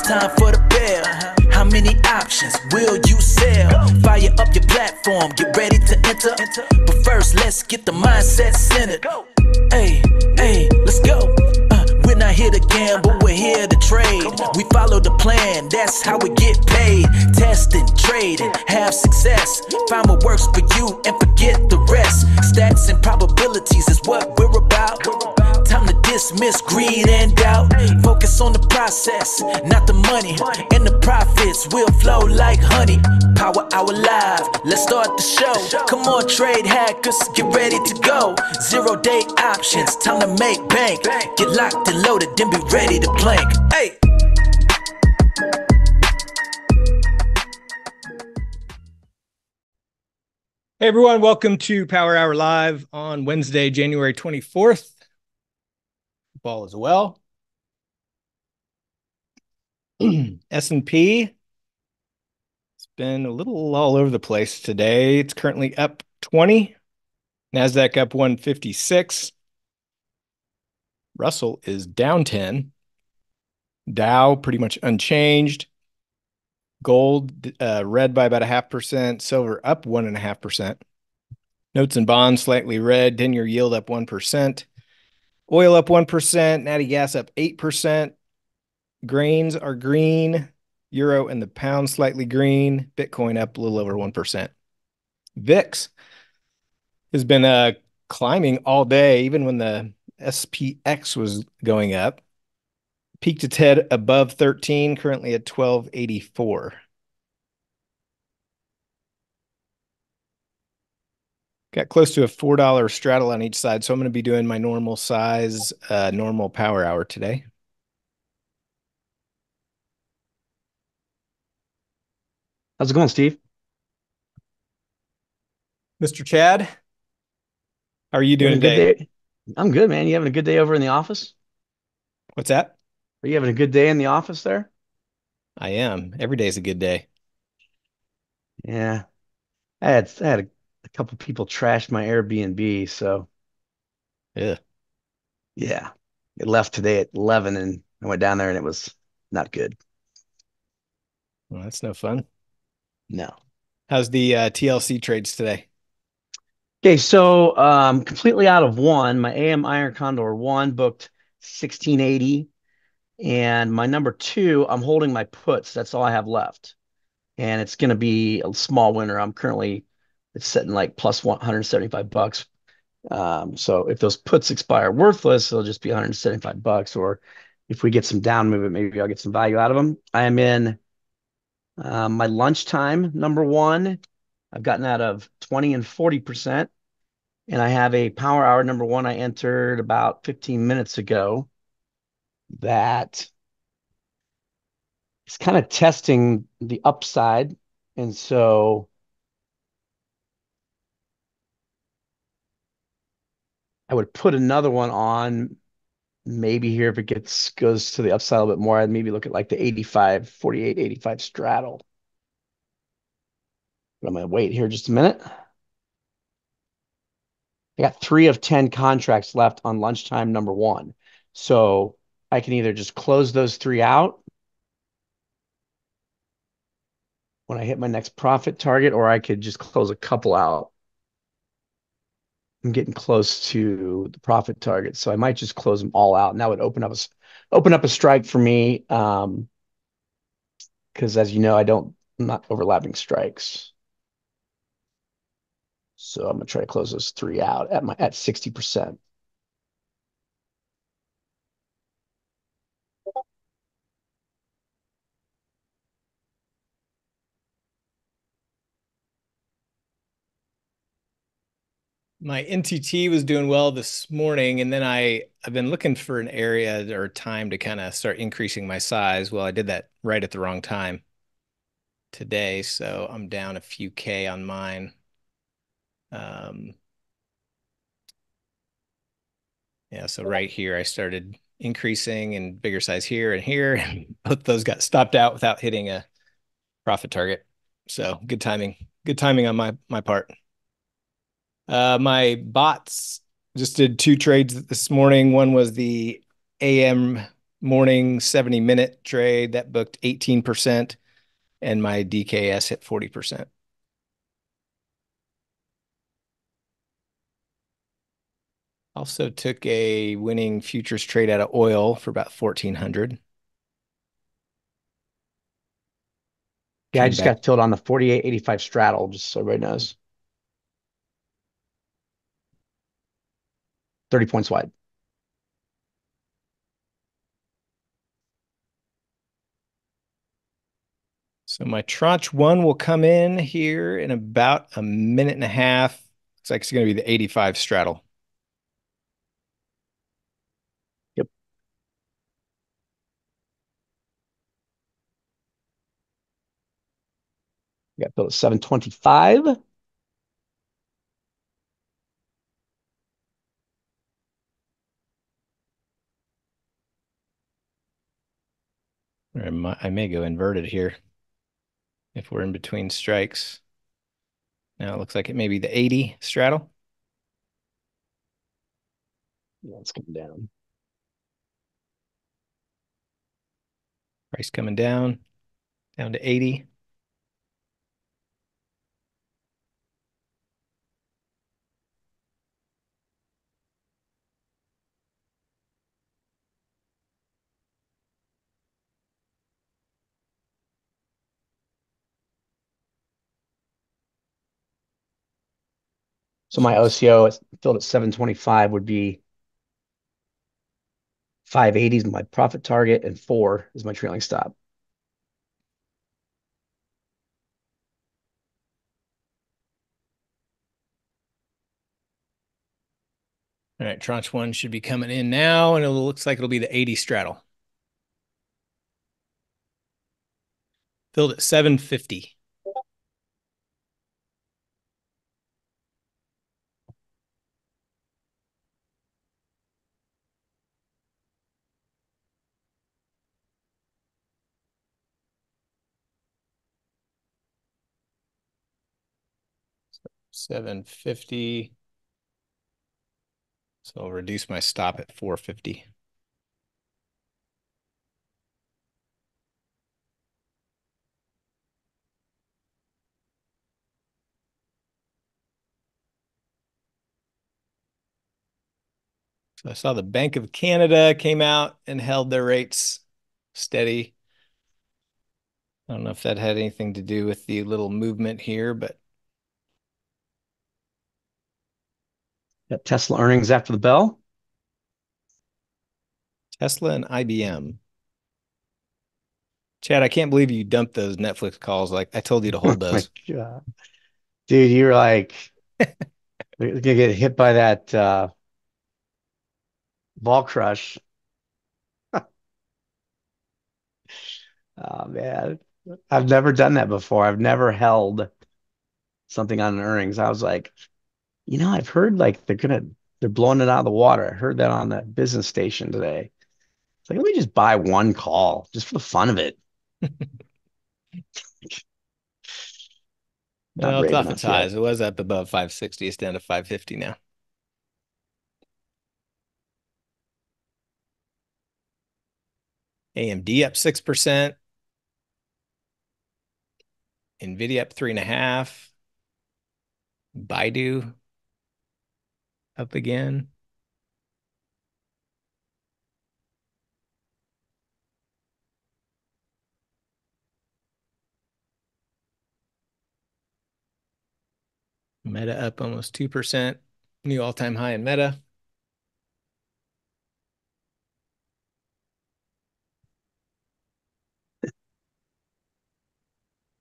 it's time for the bell. How many options will you sell? Fire up your platform, get ready to enter. But first, let's get the mindset centered. Hey, hey, let's go. Uh, we're not here to gamble, we're here to trade. We follow the plan, that's how we get paid. Testing, trading, have success. Find what works for you and forget the rest. Stats and probabilities is what we're about. Time to dismiss greed and doubt. Focus on the process, not the money. And the profits will flow like honey. Power Hour Live, let's start the show. Come on, trade hackers, get ready to go. Zero day options, time to make bank. Get locked and loaded, then be ready to plank. Hey! Hey everyone, welcome to Power Hour Live on Wednesday, January 24th. Ball as well. S&P it's been a little all over the place today. It's currently up 20. Nasdaq up 156. Russell is down 10. Dow pretty much unchanged. Gold uh, red by about a half percent. Silver up one and a half percent. Notes and bonds slightly red. 10 year yield up 1%. Oil up 1%. Natty gas up 8%. Grains are green. Euro and the pound slightly green. Bitcoin up a little over 1%. VIX has been uh, climbing all day, even when the SPX was going up. Peaked its head above 13, currently at 1284. Got close to a $4 straddle on each side, so I'm going to be doing my normal size, uh, normal power hour today. How's it going, Steve? Mr. Chad, how are you doing Having today? day? I'm good, man. You having a good day over in the office? What's that? Are you having a good day in the office there? I am. Every day's a good day. Yeah. I had I had a, a couple people trashed my Airbnb, so Yeah. yeah. It left today at 11 and I went down there and it was not good. Well, that's no fun. No. How's the uh, TLC trades today? Okay, so um completely out of one, my AM Iron Condor one booked 1680 and my number two, I'm holding my puts. That's all I have left. And it's going to be a small winner. I'm currently it's sitting like plus 175 bucks. Um, so if those puts expire worthless, it'll just be 175 bucks. Or if we get some down movement, maybe I'll get some value out of them. I am in uh, my lunchtime number one. I've gotten out of 20 and 40%. And I have a power hour number one I entered about 15 minutes ago that is kind of testing the upside. And so I would put another one on maybe here if it gets goes to the upside a little bit more. I'd maybe look at like the 85, 48, 85 straddle. But I'm to wait here just a minute. I got three of 10 contracts left on lunchtime number one. So I can either just close those three out when I hit my next profit target, or I could just close a couple out. I'm getting close to the profit target, so I might just close them all out, and that would open up a open up a strike for me. Um, because as you know, I don't I'm not overlapping strikes. So I'm gonna try to close those three out at my at 60%. My NTT was doing well this morning, and then I I've been looking for an area or time to kind of start increasing my size. Well, I did that right at the wrong time today, so I'm down a few K on mine. Um, yeah, so right here I started increasing and bigger size here and here, and both those got stopped out without hitting a profit target. So good timing. Good timing on my my part. Uh, my bots just did two trades this morning. One was the AM morning 70 minute trade that booked 18% and my DKS hit 40%. Also took a winning futures trade out of oil for about 1400. Yeah, I just back. got filled on the 4885 straddle, just so everybody knows. 30 points wide. So my tranche one will come in here in about a minute and a half. Looks like it's going to be the 85 straddle. Yep. Got built at 725. I may go inverted here if we're in between strikes. Now it looks like it may be the 80 straddle. Yeah, it's coming down. Price coming down, down to 80. So my OCO is filled at 725 would be 580 is my profit target and four is my trailing stop. All right, tranche one should be coming in now, and it looks like it'll be the 80 straddle. Filled at 750. Seven fifty. So I'll reduce my stop at four fifty. So I saw the Bank of Canada came out and held their rates steady. I don't know if that had anything to do with the little movement here, but Got Tesla earnings after the bell. Tesla and IBM. Chad, I can't believe you dumped those Netflix calls. Like I told you to hold oh those. God. Dude, you're like you're gonna get hit by that uh vol crush. oh man. I've never done that before. I've never held something on earnings. I was like, you know, I've heard like they're gonna they're blowing it out of the water. I heard that on the business station today. It's like let me just buy one call just for the fun of it. well, it's off its highs. It was up above 560. It's down to 550 now. AMD up 6%. NVIDIA up three and a half. Baidu up again. Meta up almost 2%. New all-time high in Meta.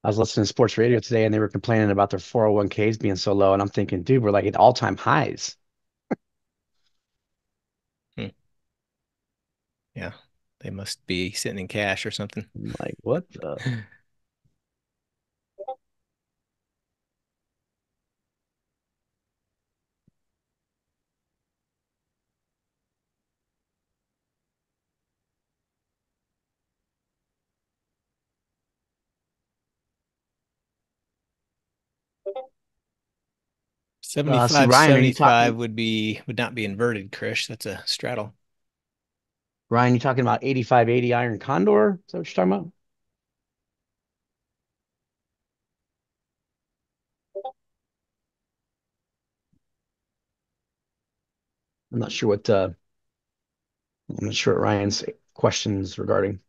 I was listening to sports radio today and they were complaining about their 401ks being so low. And I'm thinking, dude, we're like at all time highs. Yeah. They must be sitting in cash or something. I'm like, what the? Seventy-five, uh, Ryan, 75 would be would not be inverted, Krish. That's a straddle. Ryan, you talking about 8580 Iron Condor? Is that what you're talking about? I'm not sure what uh, I'm not sure what Ryan's questions regarding.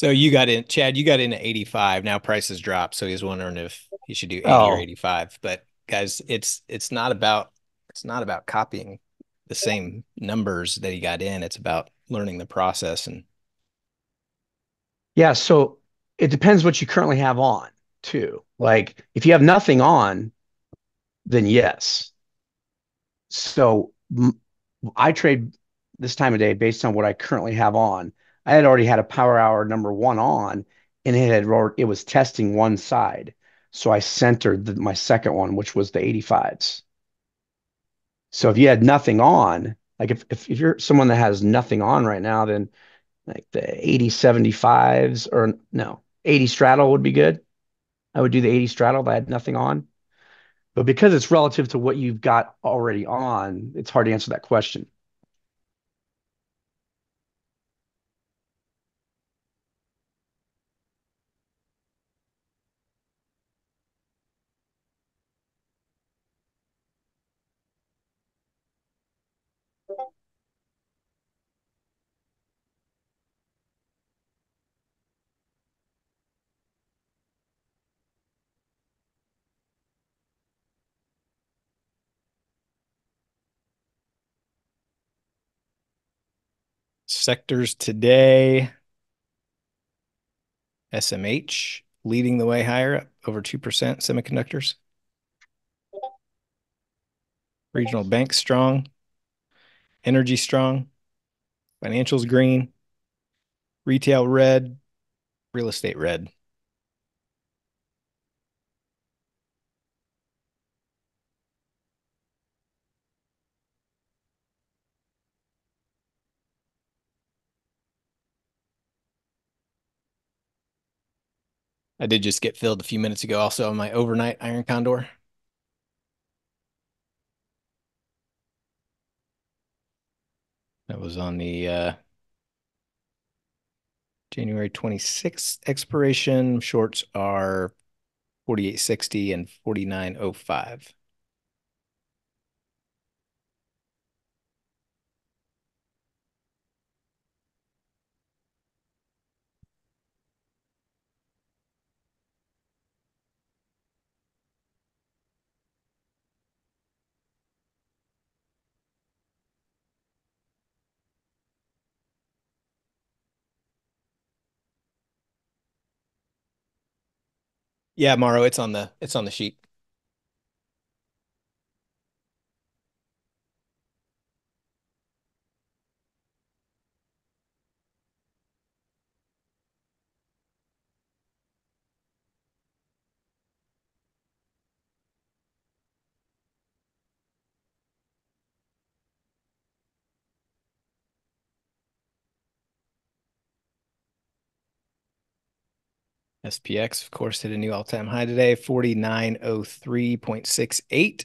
So you got in, Chad, you got into 85. Now prices drop. So he's wondering if he should do 80 Oh. or 85. But guys, it's it's not about it's not about copying the same numbers that he got in. It's about learning the process and Yeah, so it depends what you currently have on too. Like if you have nothing on, then yes. So I trade this time of day based on what I currently have on. I had already had a power hour number one on, and it had it was testing one side. So I centered the, my second one, which was the 85s. So if you had nothing on, like if, if if you're someone that has nothing on right now, then like the 80 75s or no, 80 straddle would be good. I would do the 80 straddle if I had nothing on. But because it's relative to what you've got already on, it's hard to answer that question. Sectors today. SMH leading the way higher up over 2% semiconductors. Regional banks strong. Energy strong. Financials green. Retail red. Real estate red. I did just get filled a few minutes ago also on my overnight iron condor. That was on the uh, January 26th expiration. Shorts are 4860 and 4905. Yeah, Maro, it's on the it's on the sheet. SPX, of course, hit a new all-time high today, 4903.68.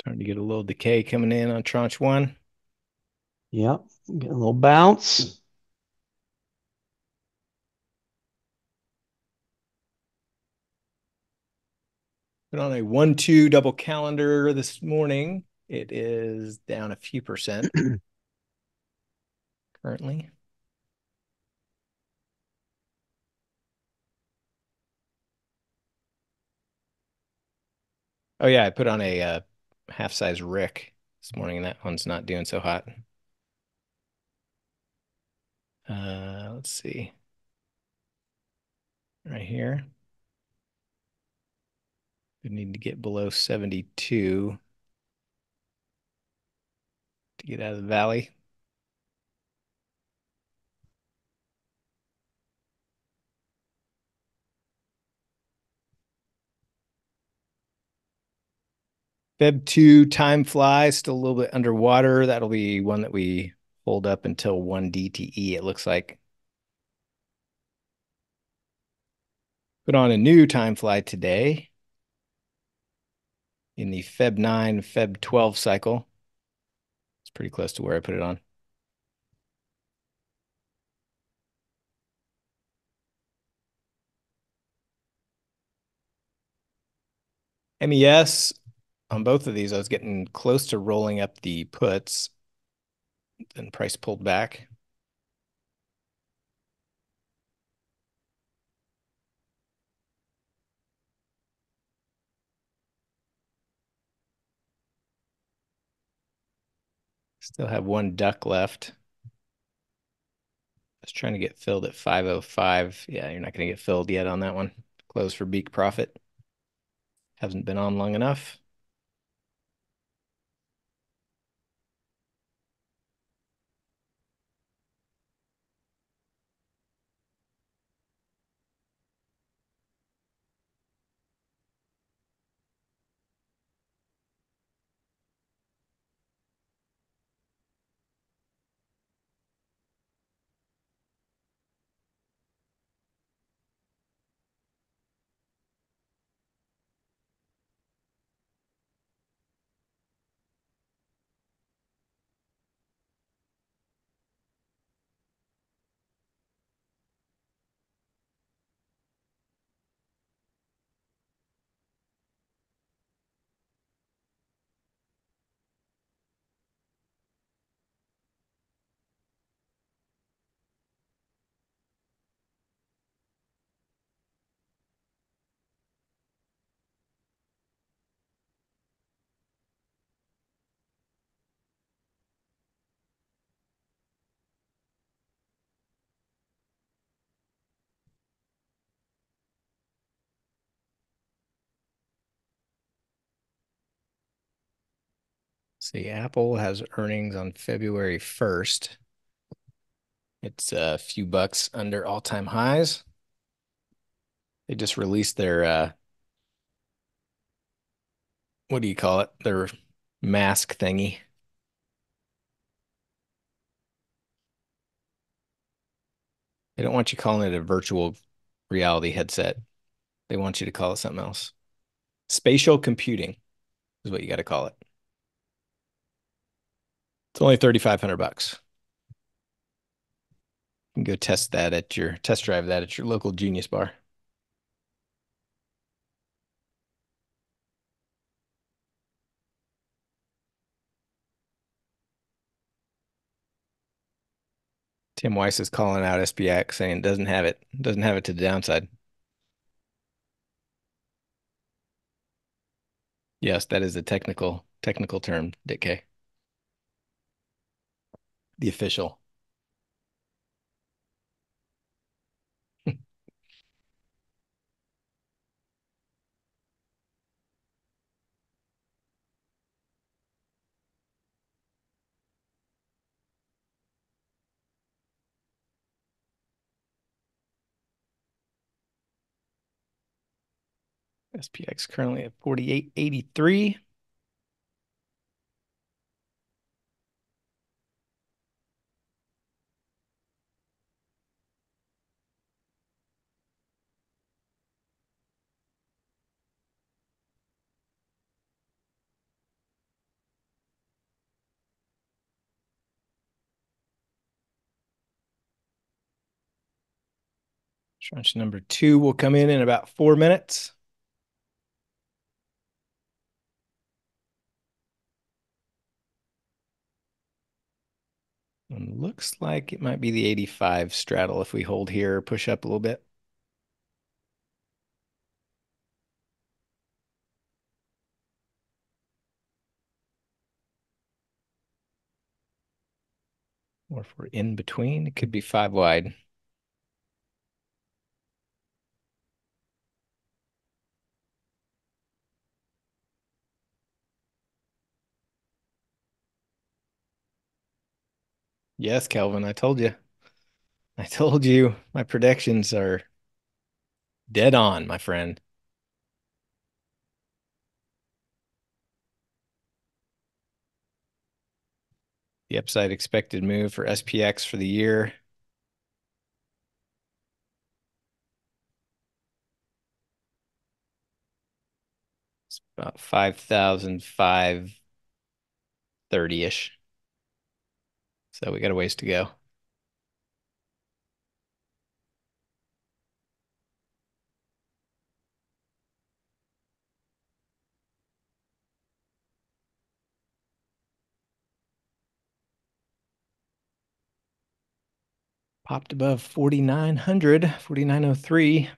Starting to get a little decay coming in on tranche one. Yep, getting a little bounce. Put on a one two double calendar this morning. It is down a few percent currently. Oh yeah, I put on a uh, half size Rick this morning, and that one's not doing so hot. Uh, let's see. Right here. We need to get below 72 to get out of the valley. Feb 2 time fly, still a little bit underwater. That'll be one that we hold up until 1 DTE, it looks like. Put on a new time fly today in the Feb 9, Feb 12 cycle. It's pretty close to where I put it on. MES on both of these, I was getting close to rolling up the puts, then price pulled back. Still have one duck left. I was trying to get filled at 505. Yeah, you're not going to get filled yet on that one. Close for beak profit. Hasn't been on long enough. See, Apple has earnings on February 1st. It's a few bucks under all-time highs. They just released their uh what do you call it? Their mask thingy. They don't want you calling it a virtual reality headset. They want you to call it something else. Spatial computing is what you got to call it. It's only 3,500 bucks. You can go test that at your test drive that at your local Genius Bar. Tim Weiss is calling out SPX saying it doesn't have it, doesn't have it to the downside. Yes, that is a technical technical term, Dick K. The official. SPX currently at 48.83. Tranche number two will come in in about four minutes. And looks like it might be the 85 straddle if we hold here, push up a little bit. Or if we're in between, it could be five wide. Yes, Kelvin, I told you. I told you my predictions are dead on, my friend. The upside expected move for SPX for the year. It's about 5,530-ish. So we got a ways to go. Popped above 4,900, 4,903.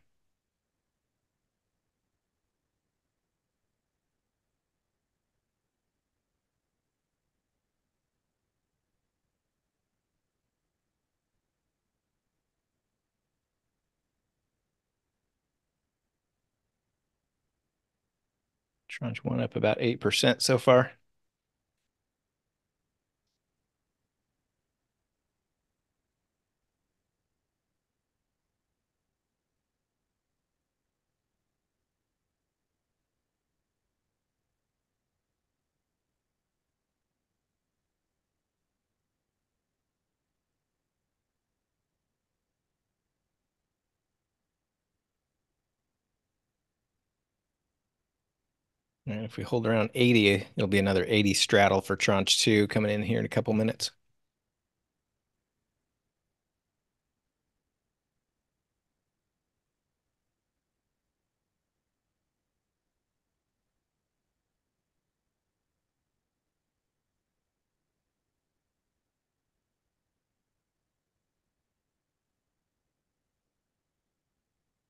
Tranche one up about 8% so far. And if we hold around 80, it'll be another 80 straddle for tranche two coming in here in a couple minutes.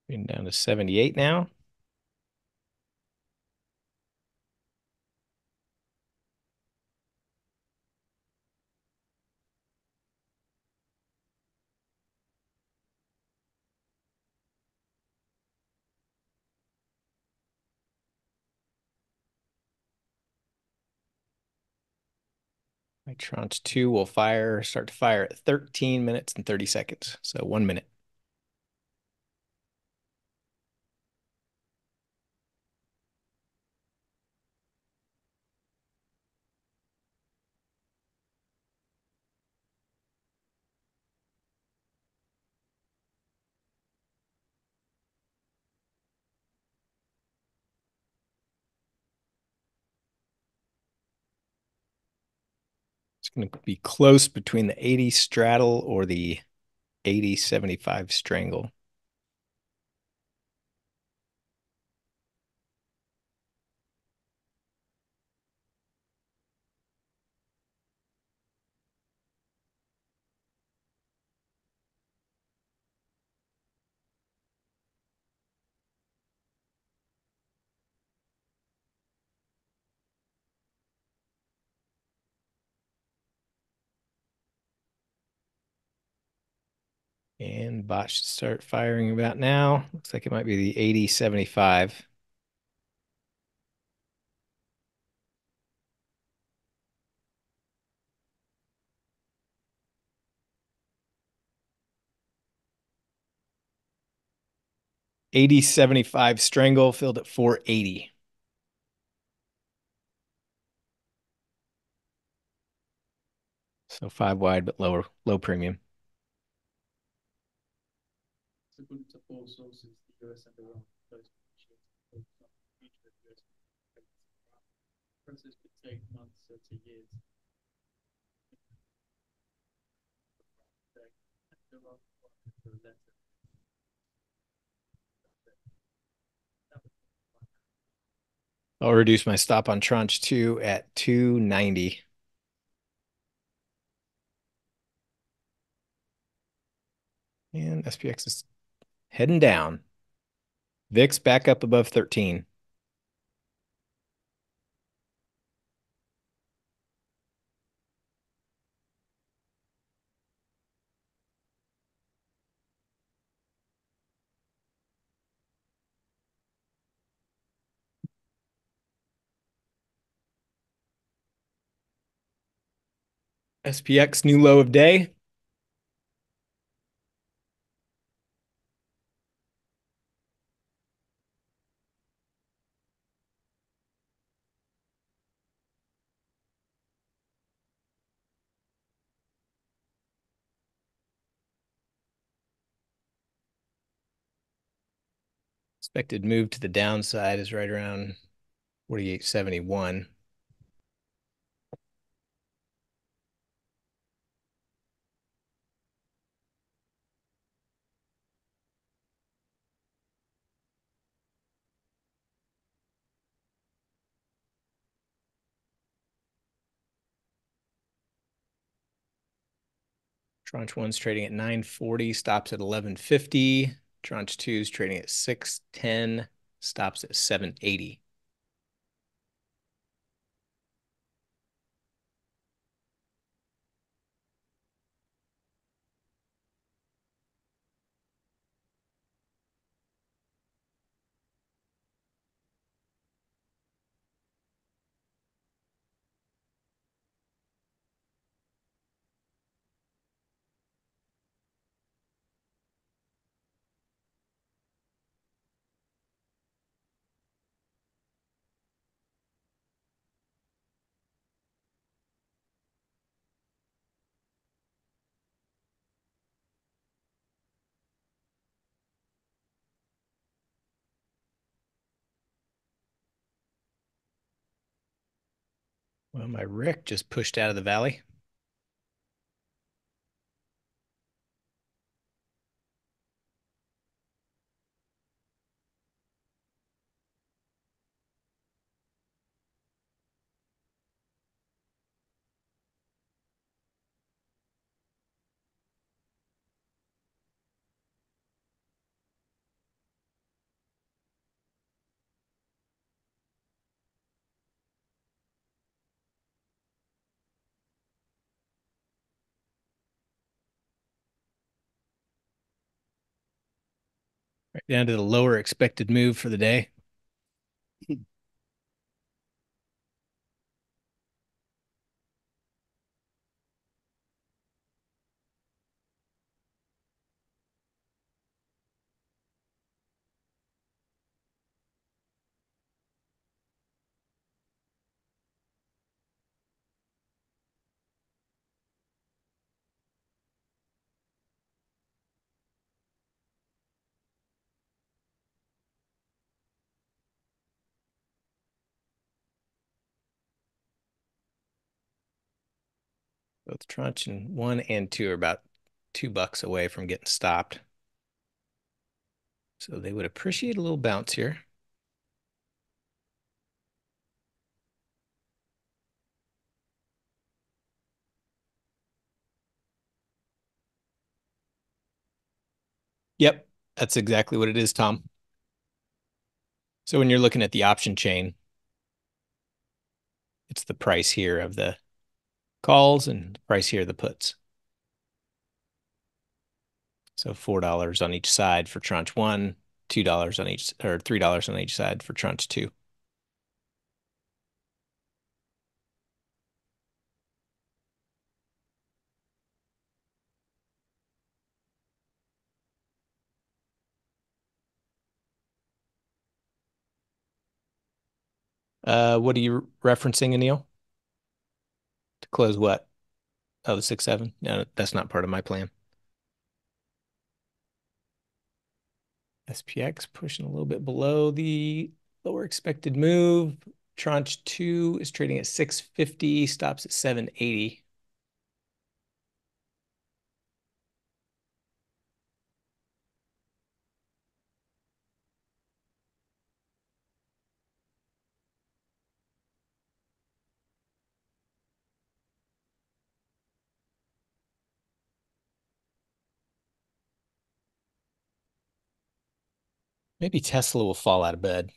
Down to 78 now. My tranche two will fire, start to fire at 13 minutes and 30 seconds. So one minute. Going to be close between the 80 straddle or the 80 75 strangle. Bot should start firing about now. Looks like it might be the 8075. Eighty seventy five strangle filled at four eighty. So five wide, but lower, low premium. According to all sources, the US and Iran close process could take months or to years. I'll reduce my stop on tranche two at 290. And SPX is heading down. VIX back up above 13. SPX new low of day. Expected move to the downside is right around 48.71. Tranche one's trading at 940, stops at 1150. Tranche two is trading at 610, stops at 780. Well, my Rick just pushed out of the valley. Down to the lower expected move for the day. Both tranche and one and two are about two bucks away from getting stopped. So they would appreciate a little bounce here. Yep, that's exactly what it is, Tom. So when you're looking at the option chain, it's the price here of the calls and the price here the puts. So $4 on each side for tranche one, $2 on each, or $3 on each side for tranche two. Uh, what are you referencing, Anil? Close what? Oh, the six seven. No, that's not part of my plan. SPX pushing a little bit below the lower expected move. Tranche two is trading at 650, stops at 780. Maybe Tesla will fall out of bed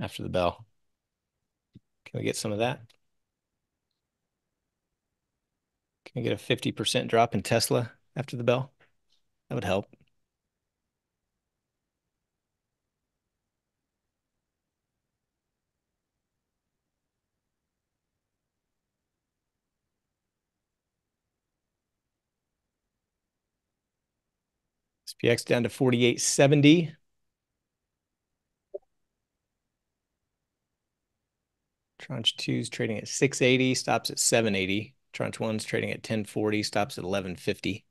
after the bell. Can we get some of that? Can we get a 50% drop in Tesla after the bell? That would help. SPX down to 48.70. Tranche two is trading at 680, stops at 780. Tranche one's trading at 1040, stops at 1150.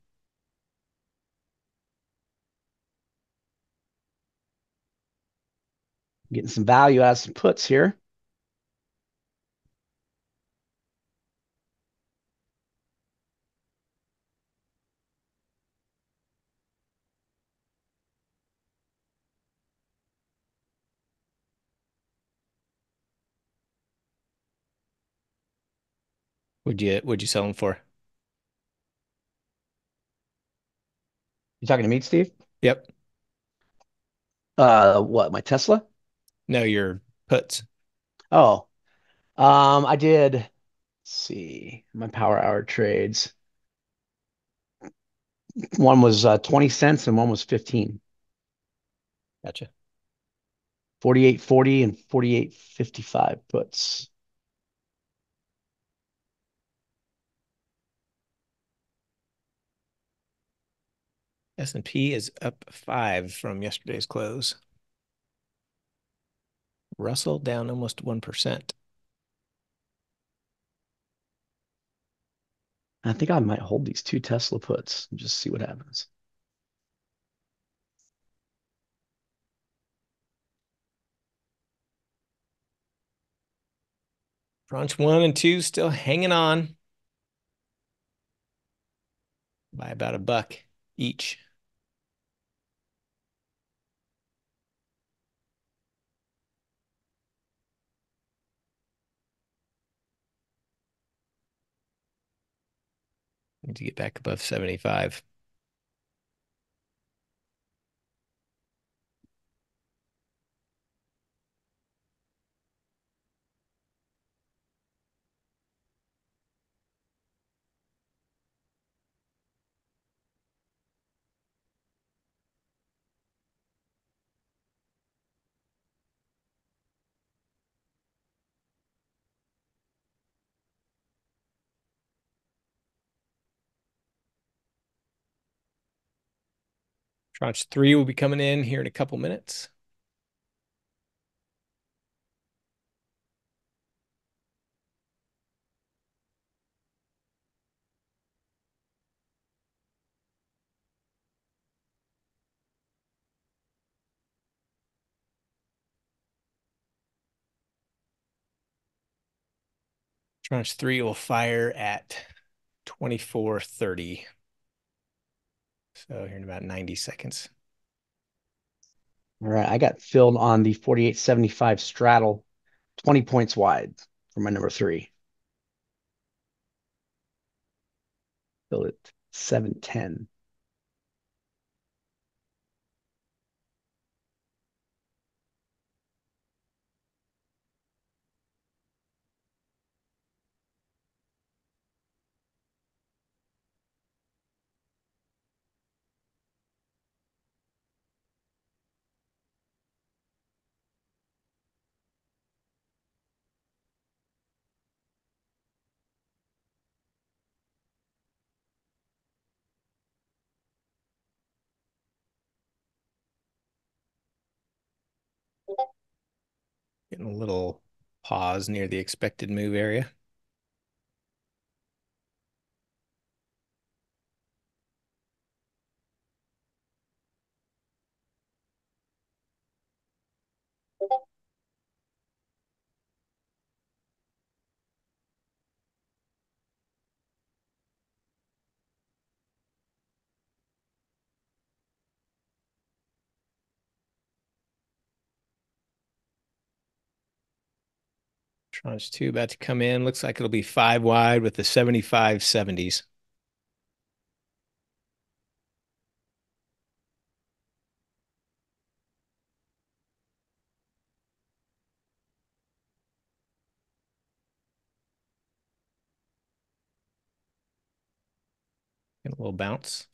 Getting some value out of some puts here. Would you would you sell them for? You talking to me, Steve? Yep. Uh, what, my Tesla? No, your puts. Oh, um, I did, let's see, my power hour trades. One was uh, 20 cents and one was 15. Gotcha. 48.40 and 48.55 puts. S&P is up five from yesterday's close. Russell down almost 1%. I think I might hold these two Tesla puts and just see what happens. Tranche one and two still hanging on by about a buck each. Need to get back above 75. Tranche three will be coming in here in a couple minutes. Tranche three will fire at 2430. So here in about 90 seconds. All right, I got filled on the 48.75 straddle, 20 points wide for my number three. Filled at 710. Getting a little pause near the expected move area. Tranche two about to come in. Looks like it'll be five wide with the 75 70s. Get a little bounce.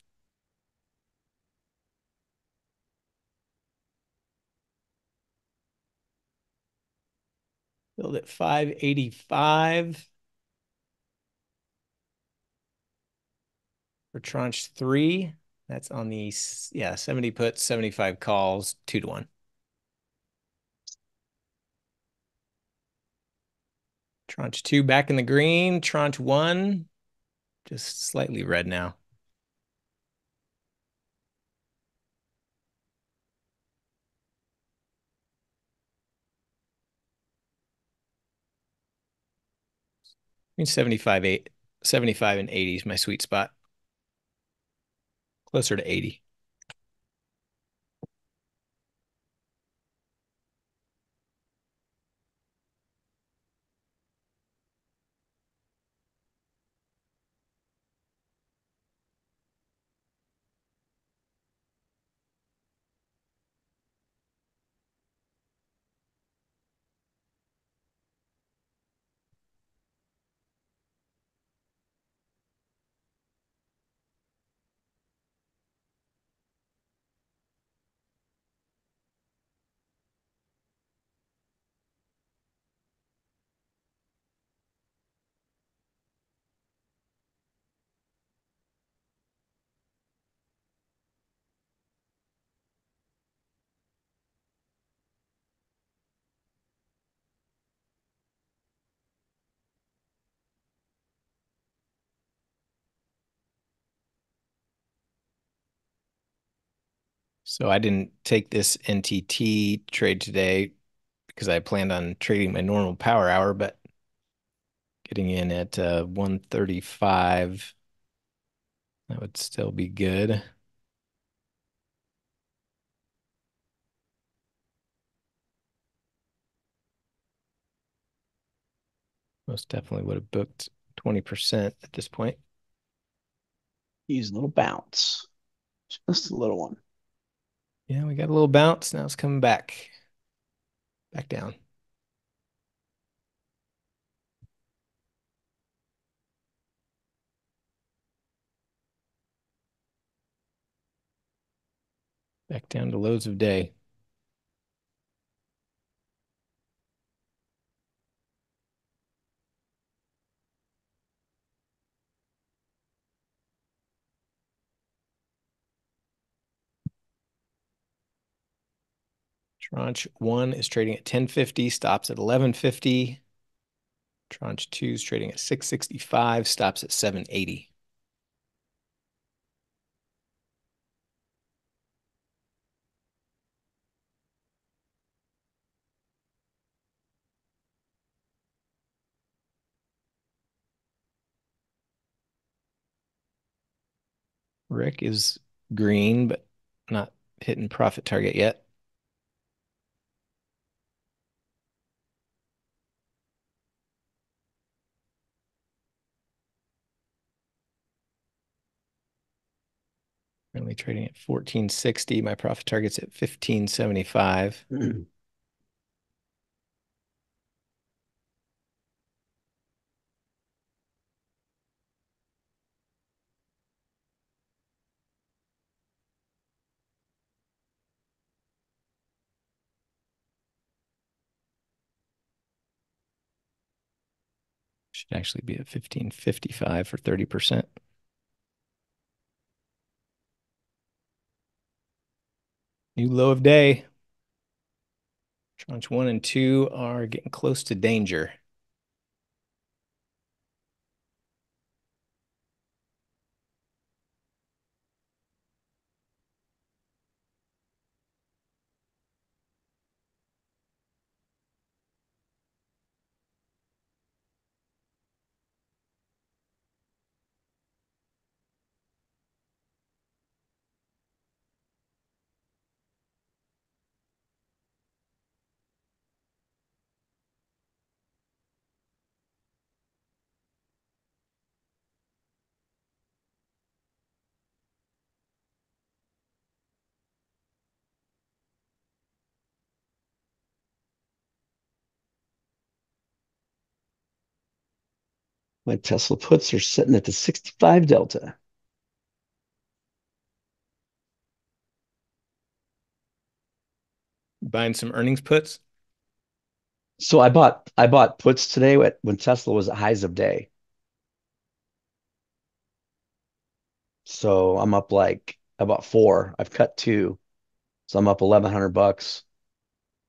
Build at 585 for tranche three. That's on the, yeah, 70 puts, 75 calls, two to one. Tranche two back in the green. Tranche one, just slightly red now. Mean, 75, eight, 75 and 80 is my sweet spot. Closer to 80. So I didn't take this NTT trade today because I planned on trading my normal power hour, but getting in at uh, 135, that would still be good. Most definitely would have booked 20% at this point. Use a little bounce. Just a little one. Yeah, we got a little bounce. Now it's coming back. Back down. Back down to lows of day. Tranche one is trading at 1050, stops at 1150. Tranche two is trading at 665, stops at 780. Rick is green, but not hitting profit target yet. Currently trading at 1460. My profit target's at 1575. Mm-hmm. Should actually be at 1555 for 30%. New low of day. Tranche one and two are getting close to danger. My Tesla puts are sitting at the 65 delta. Buying some earnings puts. So I bought I bought puts today when Tesla was at highs of day. So I'm up like I bought four. I've cut two. So I'm up 1100 bucks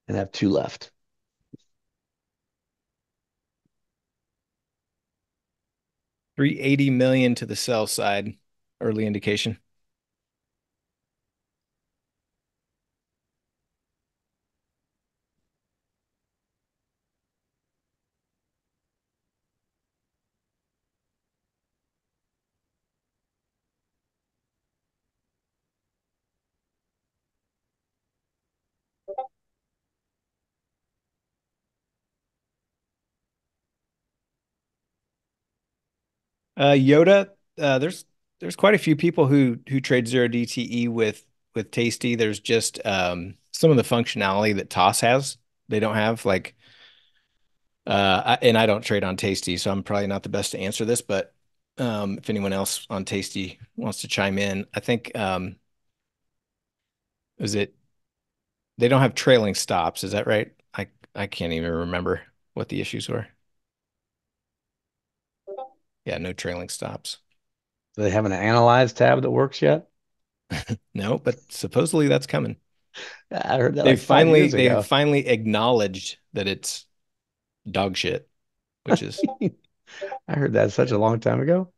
and have two left. Three eighty million to the sell side, early indication. Uh, Yoda, uh, there's there's quite a few people who who trade zero DTE with with Tasty. There's just um, some of the functionality that Toss has. They don't have like, uh, I, and I don't trade on Tasty, so I'm probably not the best to answer this. But um, if anyone else on Tasty wants to chime in, I think um, is it they don't have trailing stops. Is that right? I I can't even remember what the issues were. Yeah, no trailing stops. Do they have an analyze tab that works yet? No, but supposedly that's coming. I heard that They like finally they ago. finally acknowledged that it's dog shit, which is I heard that such a long time ago.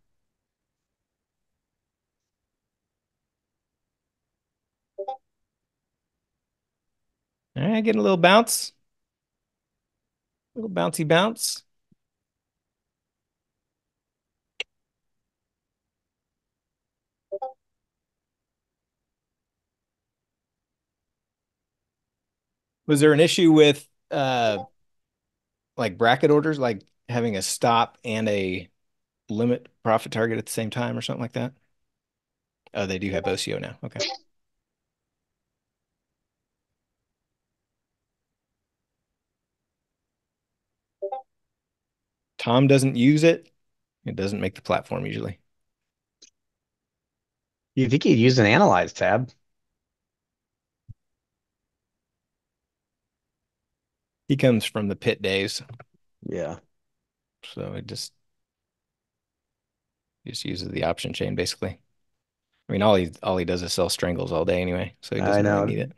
all right, getting a little bounce. A little bouncy bounce. Was there an issue with uh like bracket orders, like having a stop and a limit profit target at the same time or something like that? Oh, they do have OCO now. Okay. Tom doesn't use it. It doesn't make the platform usually. You think he'd use an analyze tab? He comes from the pit days, Yeah. so it just just uses the option chain basically. I mean, all he all he does is sell strangles all day anyway, so he doesn't know. really need it.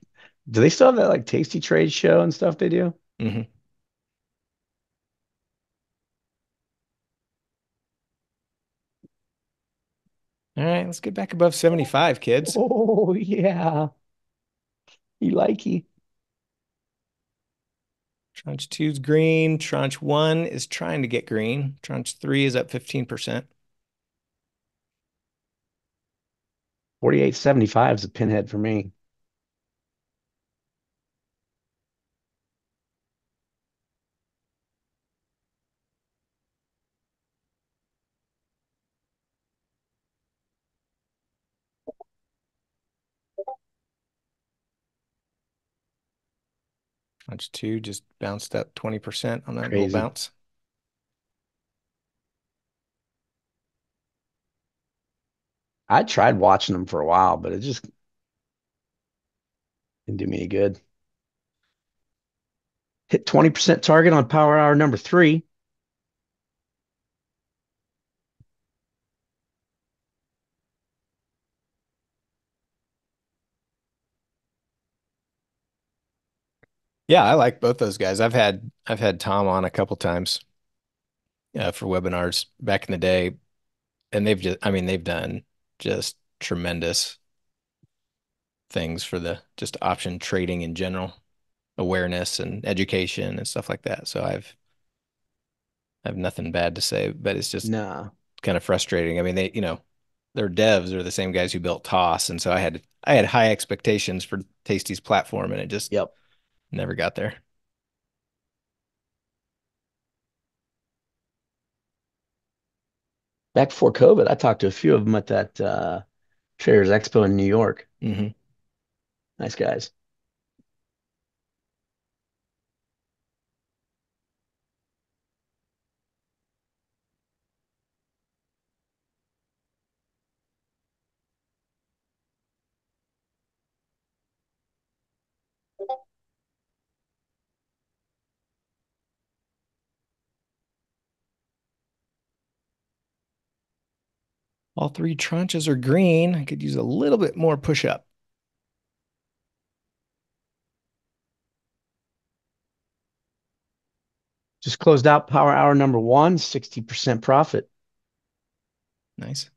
Do they still have that like Tasty Trade show and stuff they do? hmm All right, let's get back above 75, kids. Oh yeah. You likey. Tranche two's green. Tranche one is trying to get green. Tranche three is up 15%. 48.75 is a pinhead for me. Tranche two just bounced up 20% on that little Crazy. bounce. I tried watching them for a while, but it just didn't do me any good. Hit 20% target on power hour number three. Yeah, I like both those guys. I've had I've had Tom on a couple times uh, for webinars back in the day, and they've just I mean they've done just tremendous things for the just option trading in general, awareness and education and stuff like that. So I've I have nothing bad to say, but it's just Nah. kind of frustrating. I mean, they, you know, their devs are the same guys who built Toss, and so I had I had high expectations for Tasty's platform, and it just Yep. Never got there. Back before COVID, I talked to a few of them at that uh, Traders Expo in New York. hmm Nice guys. All three tranches are green. I could use a little bit more push up. Just closed out power hour number one, 60% profit. Nice.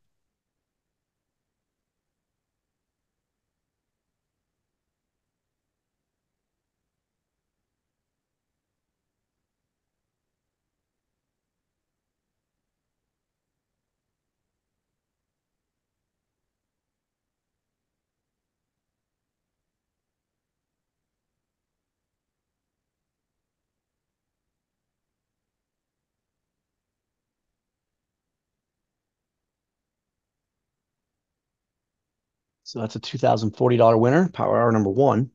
So that's a $2,040 winner, power hour number one.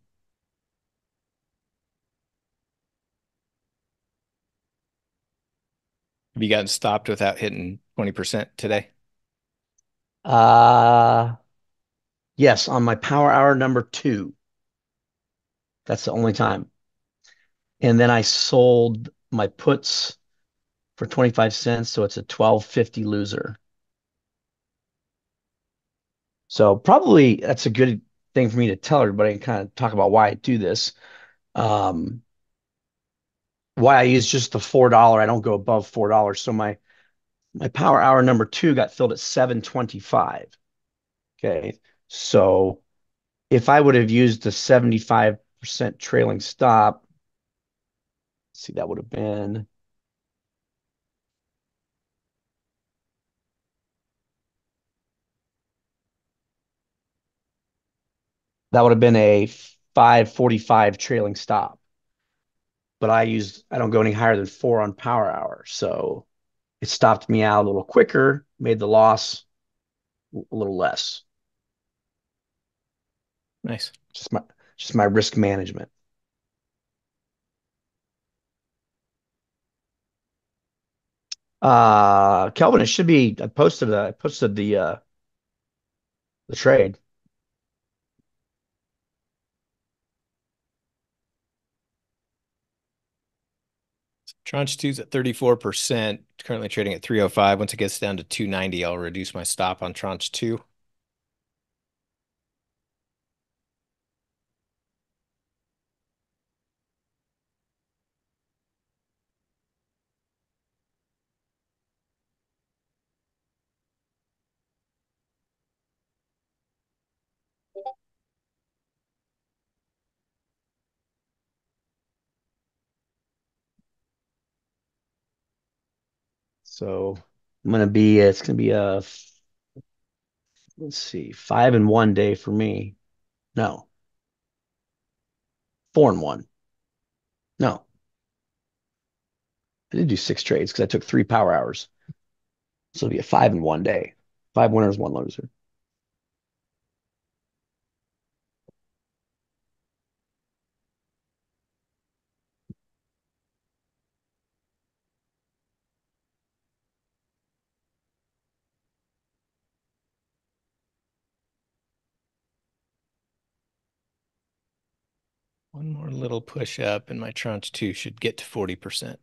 Have you gotten stopped without hitting 20% today? Uh, yes, on my power hour number two. That's the only time. And then I sold my puts for 25 cents, so it's a 1250 loser. So probably that's a good thing for me to tell everybody and kind of talk about why I do this. Um, why I use just the four dollar. I don't go above four dollars. So my my power hour number two got filled at 725. Okay. So if I would have used the 75% trailing stop, see, that would have been that would have been a 545 trailing stop. But I use I don't go any higher than four on power hour. So it stopped me out a little quicker, made the loss a little less. Nice. Just my just my risk management. Uh Kelvin, it should be I posted I posted the uh the trade. Tranche two is at 34%, currently trading at 305. Once it gets down to 290, I'll reduce my stop on tranche two. So I'm gonna be uh, it's gonna be uh, a let's see, five and one day for me. No. Four and one. No. I did do six trades because I took three power hours. So it'll be a five and one day. Five winners, one loser. One more little push up and my tranche two should get to 40%.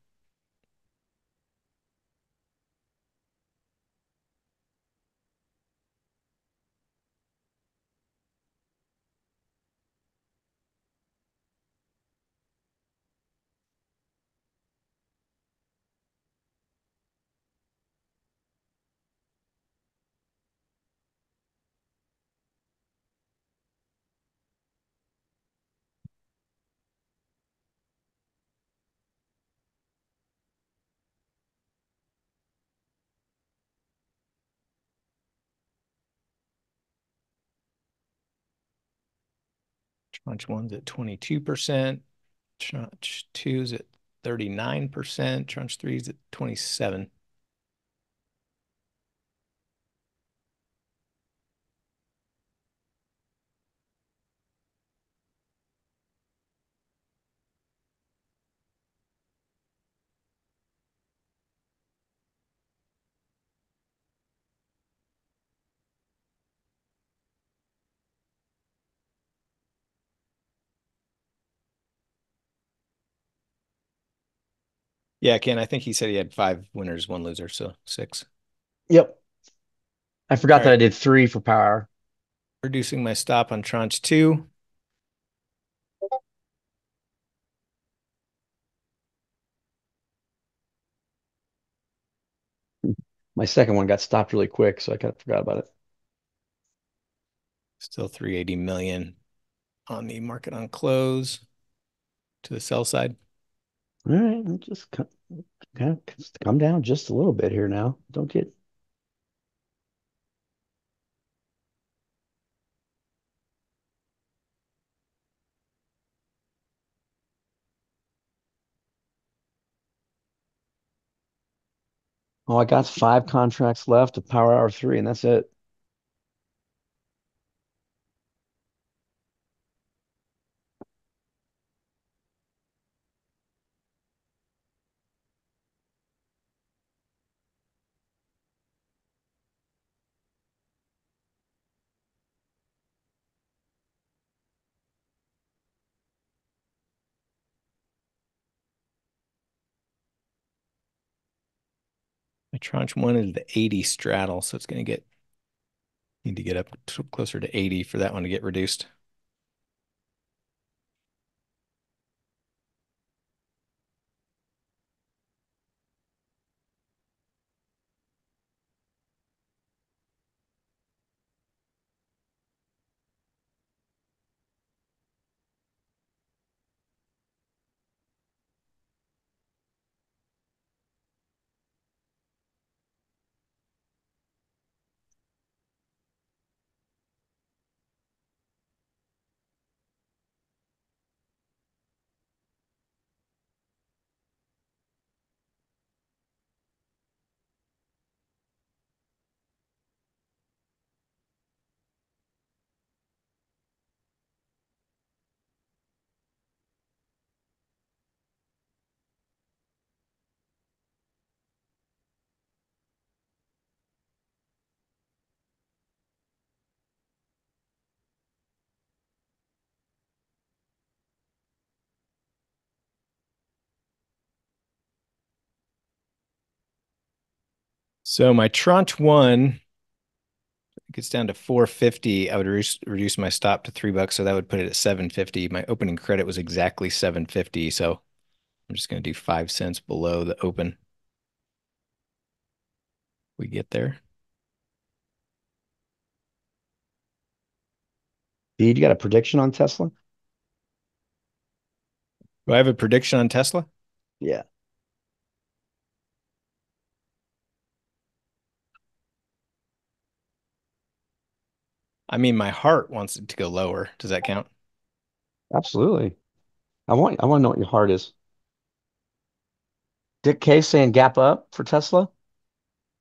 Tranche one's at 22%. Tranche two's at 39%. Tranche three's at 27. Yeah, Ken, I think he said he had five winners, one loser, so six. Yep. I forgot All that I did three for power. Reducing my stop on tranche two. My second one got stopped really quick, so I kind of forgot about it. Still 380 million on the market on close to the sell side. All right, just come, of come down just a little bit here now. Don't get Oh, I got five contracts left of Power Hour 3, and that's it. Tranche one is the 80 straddle, so it's going to get need to get up to closer to 80 for that one to get reduced. So my tranche one gets down to 450. I would reduce, reduce my stop to three bucks. So that would put it at 750. My opening credit was exactly 750. So I'm just going to do five cents below the open. We get there. You got a prediction on Tesla? Do I have a prediction on Tesla? Yeah. I mean, my heart wants it to go lower. Does that count? Absolutely. I want I want to know what your heart is. Dick K saying gap up for Tesla.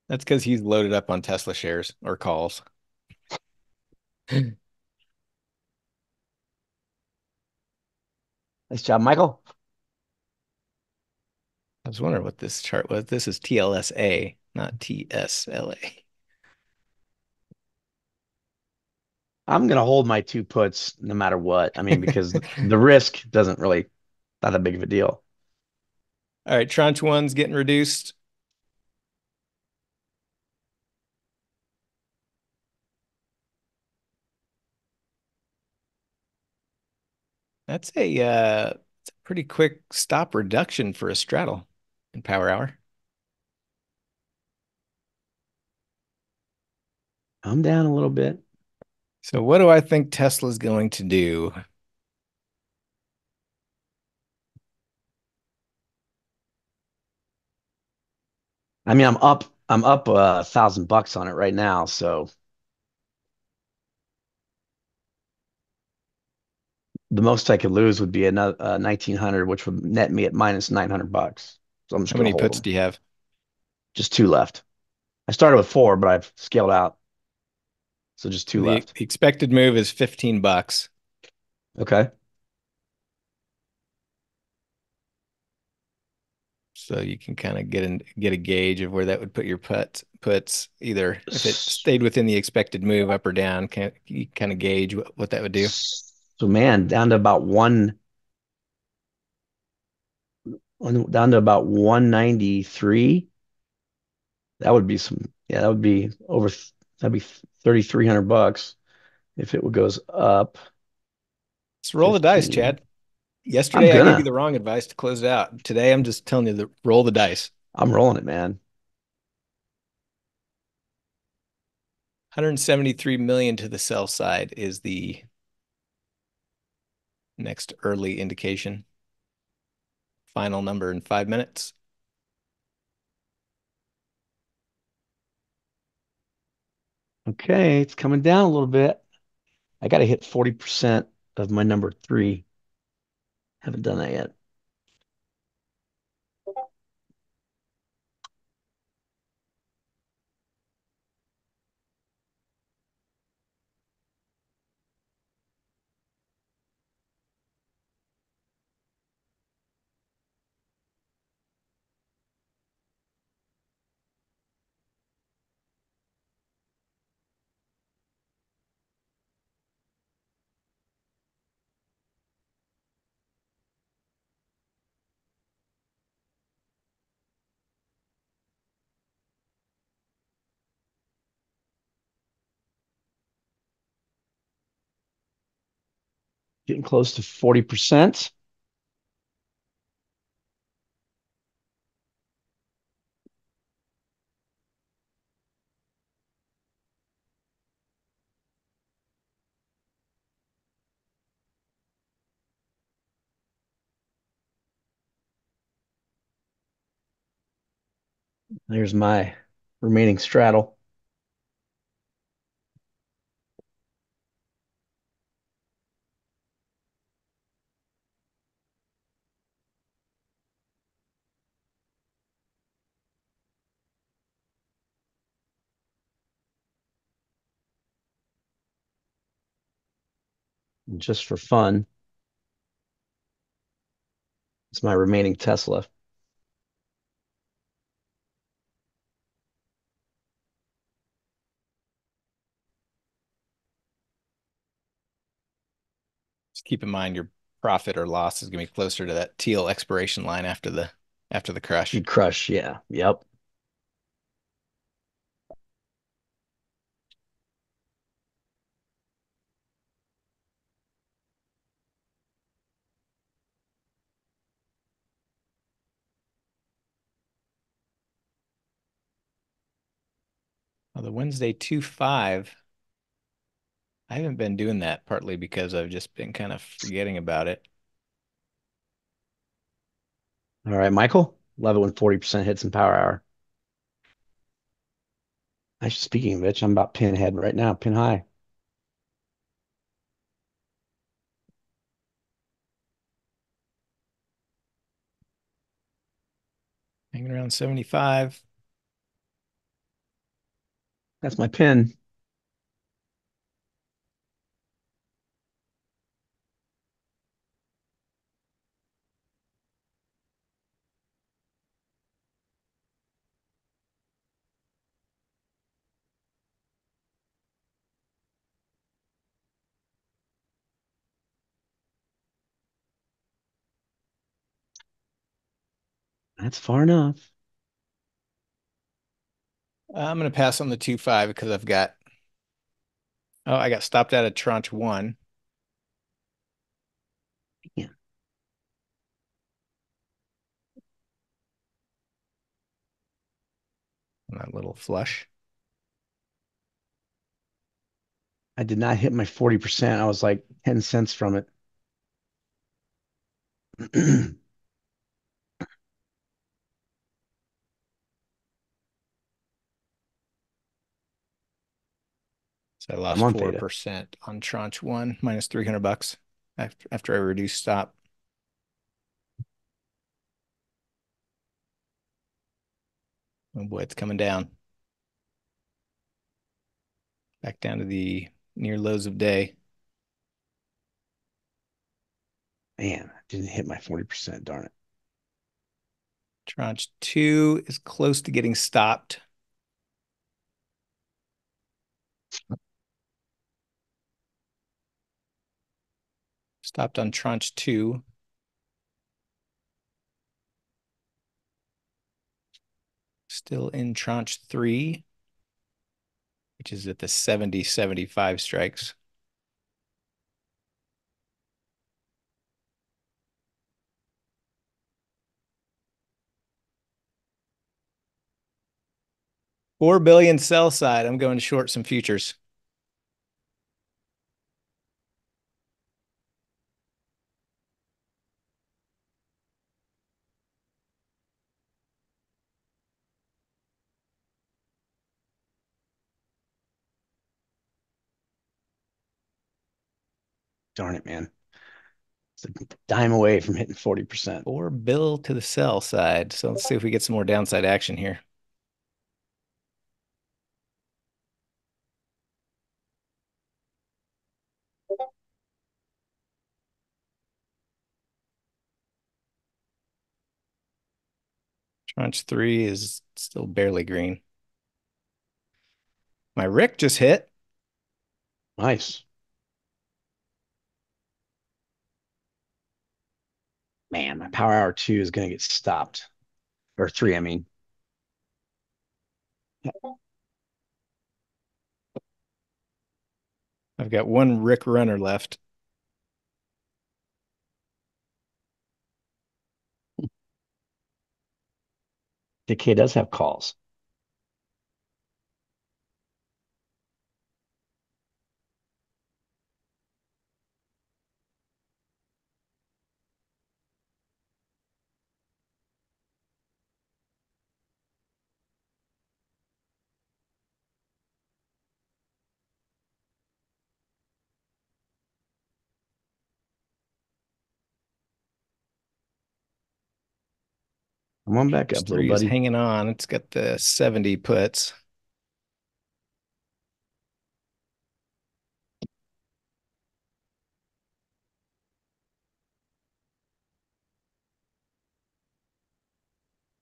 That's because he's loaded up on Tesla shares or calls. Nice job, Michael. I was wondering what this chart was. This is TLSA, not TSLA. I'm gonna hold my two puts no matter what. I mean, because the risk doesn't really not that big of a deal. All right, tranche one's getting reduced. That's a uh, it's a pretty quick stop reduction for a straddle in power hour. I'm down a little bit. So what do I think Tesla's going to do? I mean, I'm up. I'm up a thousand bucks on it right now. So the most I could lose would be another uh, 1900, which would net me at minus 900 bucks. So I'm just How many puts them. do you have? Just two left. I started with four, but I've scaled out. So just two The left. expected move is 15 bucks. Okay. So you can kind of get in, get a gauge of where that would put your put puts either if it stayed within the expected move up or down, can you kind of gauge what, what that would do? So man, down to about one, one- down to about 193. That would be some, yeah, that would be over That'd be 3,300 bucks if it goes up. Let's roll 15. the dice, Chad. Yesterday I gave you the wrong advice to close it out. Today I'm just telling you to roll the dice. I'm rolling it, man. 173 million to the sell side is the next early indication. Final number in five minutes. Okay, it's coming down a little bit. I got to hit 40% of my number three. Haven't done that yet. Getting close to 40%. There's my remaining straddle. Just for fun. It's my remaining Tesla. Just keep in mind your profit or loss is going to be closer to that teal expiration line after the after the crush. Crush, yeah. Yep. Wednesday 2 5, I haven't been doing that partly because I've just been kind of forgetting about it. All right, Michael. Love it when 40% hits in power hour. Actually, speaking of which, I'm about pinhead right now, pin high. Hanging around 75. That's my pin. That's far enough. I'm going to pass on the two five because I've got. Oh, I got stopped out of tranche one. Yeah. that little flush. I did not hit my 40%. I was like 10 cents from it. So I lost four percent on tranche one, minus three hundred bucks after after I reduced stop. Oh boy, it's coming down. Back down to the near lows of day. Man, I didn't hit my 40%, darn it. Tranche two is close to getting stopped. Stopped on tranche two. Still in tranche three, which is at the 70 75 strikes. Four billion sell side. I'm going to short some futures. Darn it, man. It's a dime away from hitting 40%. Or bill to the sell side. So let's see if we get some more downside action here. Tranche three is still barely green. My Rick just hit. Nice. Man, my power hour two is going to get stopped. Or three, I mean. I've got one Rick runner left. Decay does have calls. Come on back up, little buddy. hanging on. It's got the 70 puts.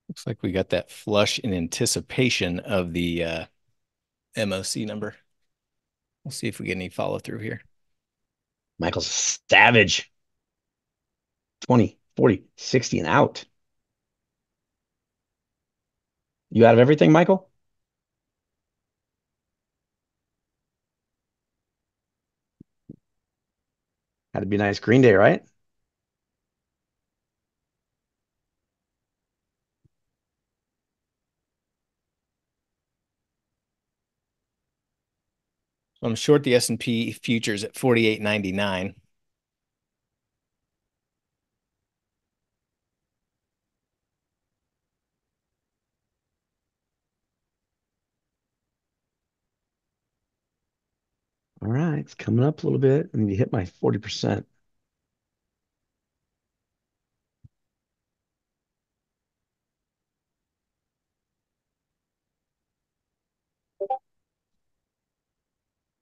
Looks like we got that flush in anticipation of the uh, MOC number. We'll see if we get any follow through here. Michael's savage. 20, 40, 60 and out. You out of everything, Michael? Had to be a nice Green Day, right? I'm short the S&P futures at 48.99. It's coming up a little bit. I need to hit my 40%.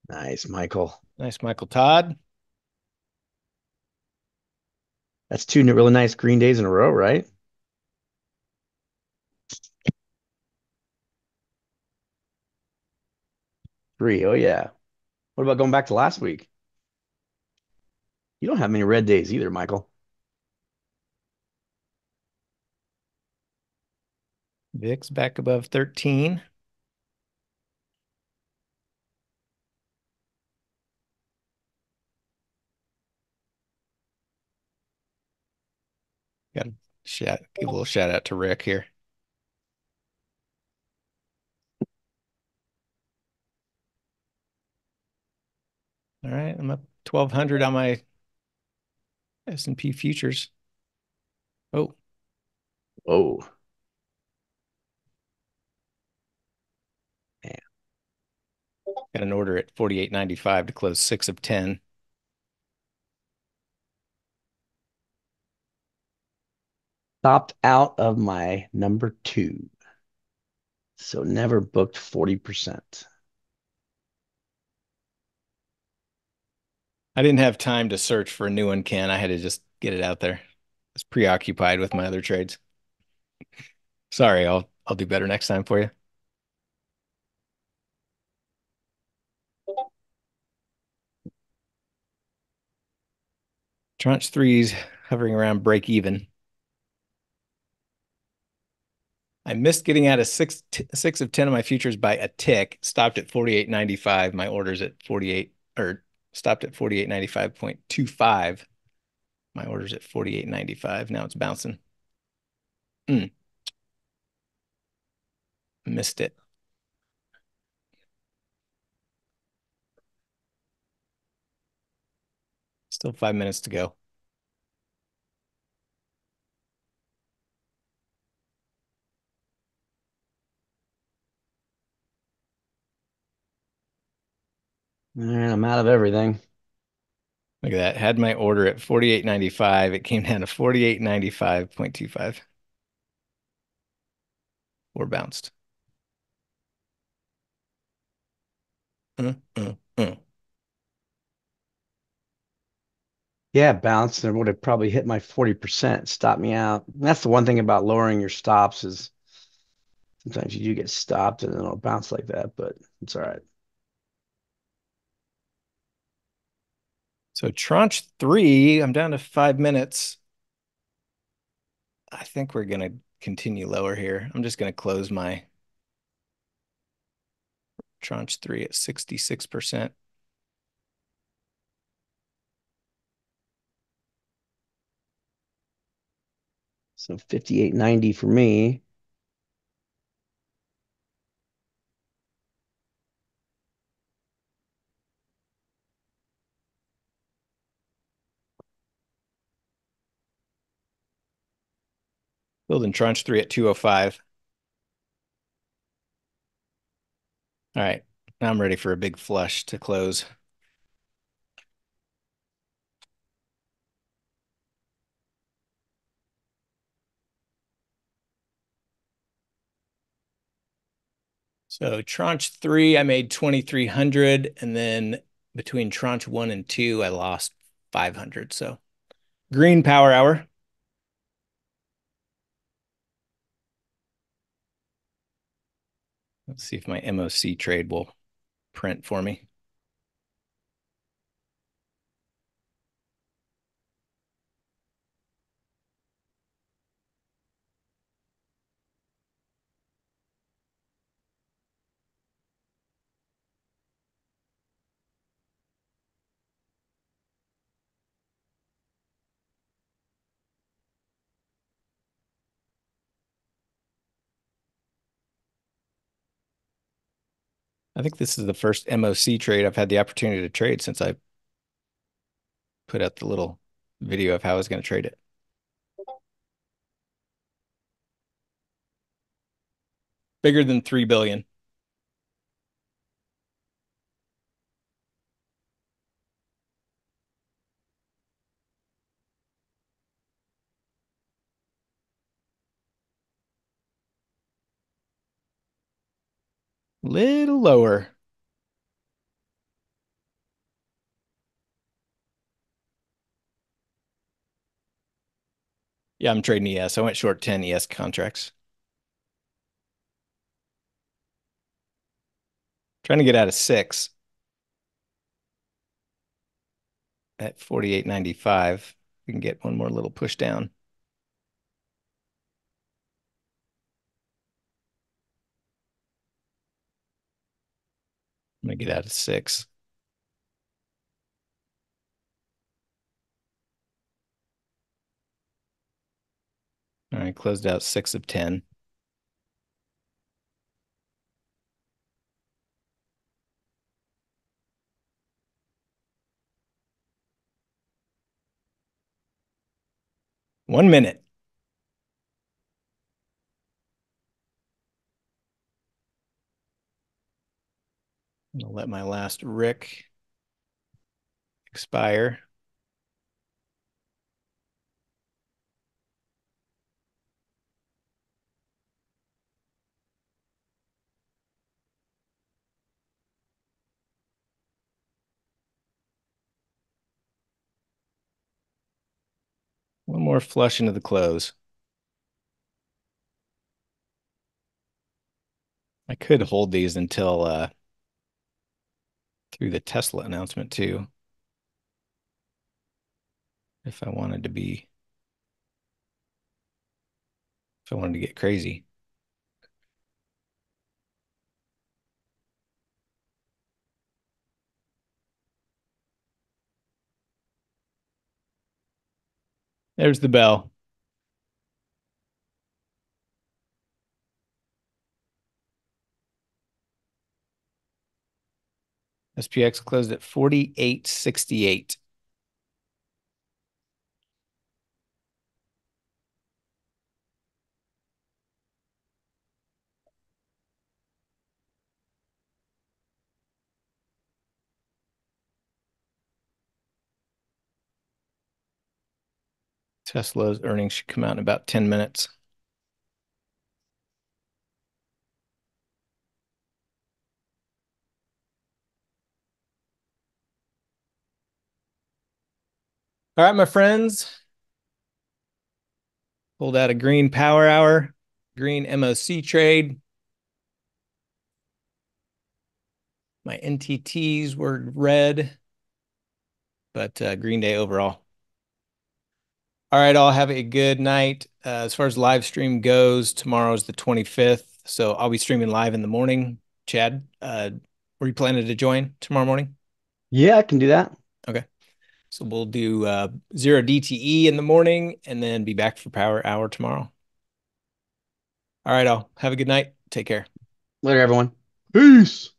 Nice, Michael. Nice, Michael Todd. That's two really nice green days in a row, right? Three. Oh, yeah. What about going back to last week? You don't have many red days either, Michael. VIX back above 13. Got shout, give a little shout out to Rick here. All right, I'm up 1200 on my S&P futures. Oh. Oh. Man. Got an order at 48.95 to close 6 of 10. Stopped out of my number 2. So never booked 40%. I didn't have time to search for a new one, Ken. I had to just get it out there. I was preoccupied with my other trades. Sorry, I'll I'll do better next time for you. Tranche threes hovering around break even. I missed getting out of six six of ten of my futures by a tick. Stopped at forty eight ninety five. My orders at forty eight or stopped at forty eight ninety five point two five. My orders at forty eight ninety five. Now it's bouncing. Mm. Missed it. Still five minutes to go. And I'm out of everything. Look at that. Had my order at 48.95. It came down to 48.95.25. Or bounced. Uh, uh, uh. Yeah, bounced and would have probably hit my 40%, stopped me out. And that's the one thing about lowering your stops is sometimes you do get stopped and then it'll bounce like that, but it's all right. So tranche three, I'm down to five minutes. I think we're going to continue lower here. I'm just going to close my tranche three at 66%. So 58.90 for me. Building tranche three at 205. All right. Now I'm ready for a big flush to close. So tranche three, I made 2,300. And then between tranche one and two, I lost 500. So green power hour. Let's see if my MOC trade will print for me. I think this is the first MOC trade I've had the opportunity to trade since I put out the little video of how I was going to trade it. Bigger than 3 billion. Little lower. Yeah, I'm trading ES. I went short 10 ES contracts. Trying to get out of six at 48.95. We can get one more little push down. I'm gonna get out of six. All right, closed out six of 10. One minute. I'll let my last Rick expire. One more flush into the close. I could hold these until uh, through the Tesla announcement too. If I wanted to be, if I wanted to get crazy. There's the bell. SPX closed at 48.68. Tesla's earnings should come out in about 10 minutes. All right, my friends. Pulled out a green power hour, green MOC trade. My NTTs were red, but uh, green day overall. All right, all have a good night. Uh, as far as live stream goes, tomorrow is the 25th. So I'll be streaming live in the morning. Chad, uh, were you planning to join tomorrow morning? Yeah, I can do that. Okay. So we'll do uh, zero DTE in the morning and then be back for power hour tomorrow. All right, all have a good night. Take care. Later, everyone. Peace.